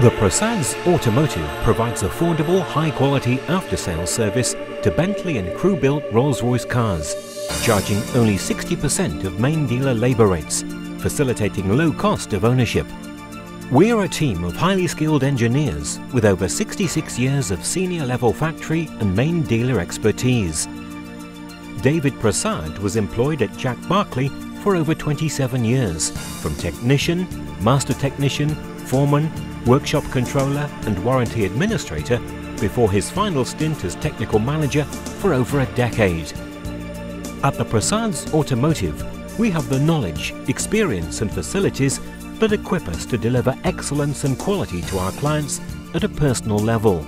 The Prasad's Automotive provides affordable, high-quality after-sales service to Bentley and Crewe-built Rolls-Royce cars, charging only 60% of main dealer labour rates, facilitating low cost of ownership. We're a team of highly skilled engineers with over 66 years of senior level factory and main dealer expertise. David Prasad was employed at Jack Barclay for over 27 years, from technician, master technician, foreman, workshop controller and warranty administrator before his final stint as technical manager for over a decade. At the Prasad's Automotive, we have the knowledge, experience and facilities that equip us to deliver excellence and quality to our clients at a personal level.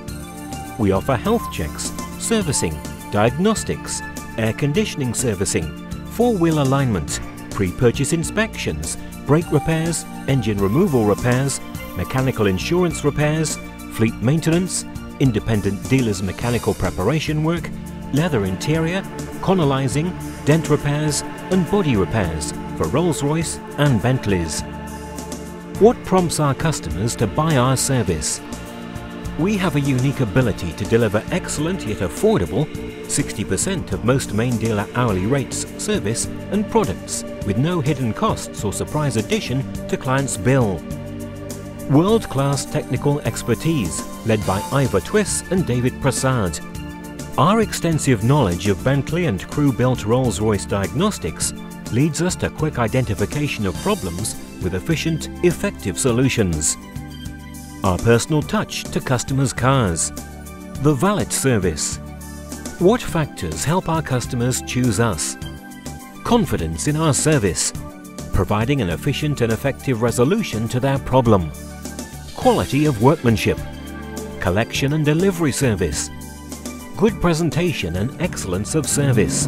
We offer health checks, servicing, diagnostics, air conditioning servicing, four-wheel alignment, pre-purchase inspections, brake repairs, engine removal repairs, mechanical insurance repairs, fleet maintenance, independent dealers mechanical preparation work, leather interior, Connolising, dent repairs and body repairs for Rolls-Royce and Bentleys. What prompts our customers to buy our service? We have a unique ability to deliver excellent yet affordable 60% of most main dealer hourly rates, service and products with no hidden costs or surprise addition to client's bill. World-class technical expertise led by Ivor Twiss and David Prasad. Our extensive knowledge of Bentley and Crewe-built Rolls-Royce diagnostics leads us to quick identification of problems with efficient, effective solutions. Our personal touch to customers' cars. The valet service. What factors help our customers choose us? Confidence in our service. Providing an efficient and effective resolution to their problem. Quality of workmanship. Collection and delivery service. Good presentation and excellence of service.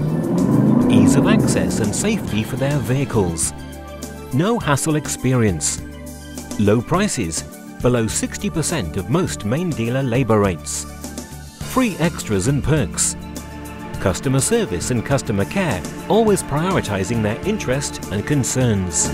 Ease of access and safety for their vehicles. No hassle experience. Low prices, below 60% of most main dealer labour rates. Free extras and perks. Customer service and customer care, always prioritising their interest and concerns.